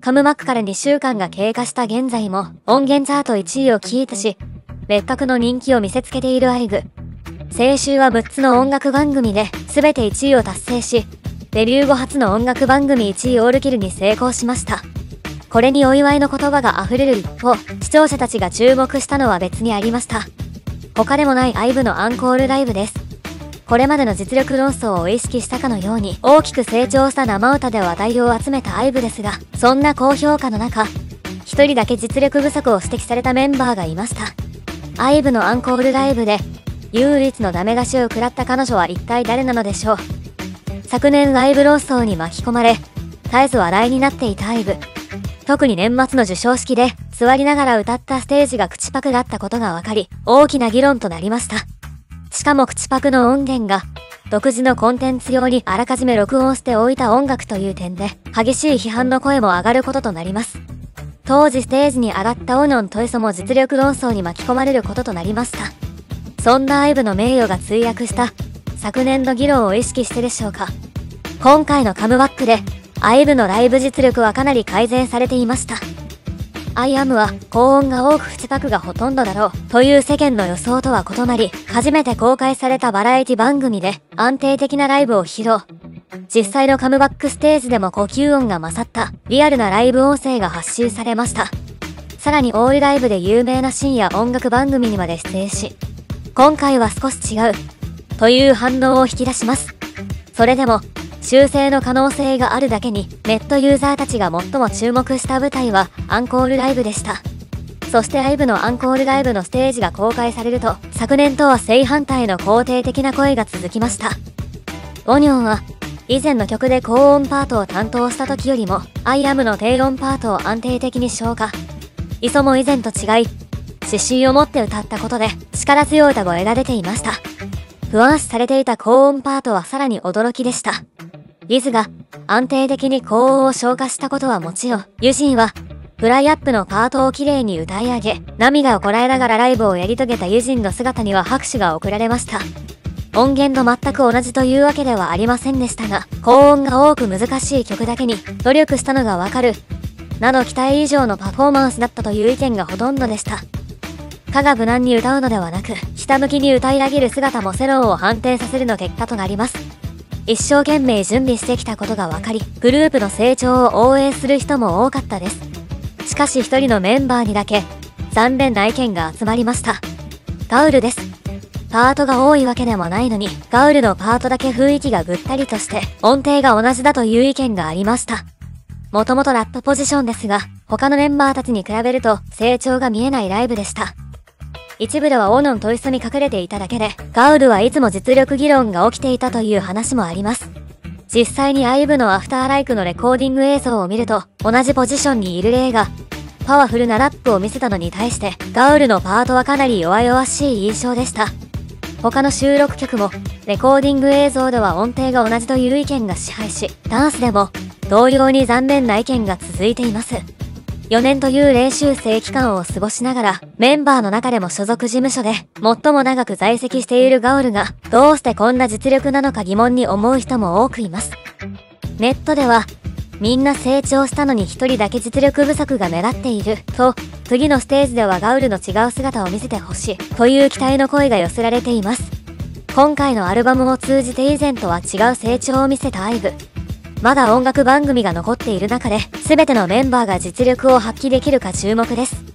カムマックから2週間が経過した現在も音源チャート1位をキープし、別格の人気を見せつけているアイグ。先週は6つの音楽番組で全て1位を達成し、デビュー後初の音楽番組1位オールキルに成功しました。これにお祝いの言葉が溢れる一方、視聴者たちが注目したのは別にありました。他でもない IVE のアンコールライブです。これまでの実力論争を意識したかのように大きく成長した生歌で話題を集めた IVE ですが、そんな高評価の中、一人だけ実力不足を指摘されたメンバーがいました。IVE のアンコールライブで唯一のダメ出しを食らった彼女は一体誰なのでしょう。昨年ライブ論争に巻き込まれ絶えず話題になっていた IVE 特に年末の授賞式で座りながら歌ったステージが口パクだったことが分かり大きな議論となりました。かも口パクの音源が独自のコンテンツ用にあらかじめ録音しておいた音楽という点で激しい批判の声も上がることとなります。当時ステージに上がったオノン・トイソも実力論争に巻き込まれることとなりました。そんな IVE の名誉が墜落した昨年の議論を意識してでしょうか。今回のカムバックで IVE のライブ実力はかなり改善されていました。IAM は高音が多く口パクがほとんどだろうという世間の予想とは異なり初めて公開されたバラエティ番組で安定的なライブを披露。実際のカムバックステージでも呼吸音が勝った。リアルなライブ音声が発信されました。さらにオールライブで有名な深夜音楽番組にまで出演し今回は少し違う。という反応を引き出します。それでも修正の可能性があるだけにネットユーザーたちが最も注目した舞台はアンコールライブでしたそしてライブのアンコールライブのステージが公開されると昨年とは正反対の肯定的な声が続きましたウォニョンは以前の曲で高音パートを担当した時よりも、 I AM の低音パートを安定的に消化。磯も以前と違い、自信を持って歌ったことで力強い歌声が出ていました。不安視されていた高音パートはさらに驚きでした。リズが安定的に高音を消化したことはもちろん、ユジンはフライアップのパートをきれいに歌い上げ、涙をこらえながらライブをやり遂げたユジンの姿には拍手が送られました。音源と全く同じというわけではありませんでしたが、高音が多く難しい曲だけに努力したのがわかる、など期待以上のパフォーマンスだったという意見がほとんどでした。かが無難に歌うのではなく、ひたむきに歌い上げる姿も世論を反転させるの結果となります。一生懸命準備してきたことが分かり、グループの成長を応援する人も多かったです。しかし一人のメンバーにだけ、残念な意見が集まりました。ガウルです。パートが多いわけでもないのに、ガウルのパートだけ雰囲気がぐったりとして、音程が同じだという意見がありました。もともとラップポジションですが、他のメンバーたちに比べると成長が見えないライブでした。一部ではオノンと一緒に隠れていただけで、ガウルはいつも実力議論が起きていたという話もあります。実際に IVE のアフターライクのレコーディング映像を見ると、同じポジションにいる例が、パワフルなラップを見せたのに対して、ガウルのパートはかなり弱々しい印象でした。他の収録曲もレコーディング映像では音程が同じという意見が支配しダンスでも同様に残念な意見が続いています4年という練習生期間を過ごしながらメンバーの中でも所属事務所で最も長く在籍しているガウルがどうしてこんな実力なのか疑問に思う人も多くいます。ネットではみんな成長したのに一人だけ実力不足が目立っていると次のステージではガウルの違う姿を見せてほしいという期待の声が寄せられています。今回のアルバムを通じて以前とは違う成長を見せた IVE まだ音楽番組が残っている中で全てのメンバーが実力を発揮できるか注目です。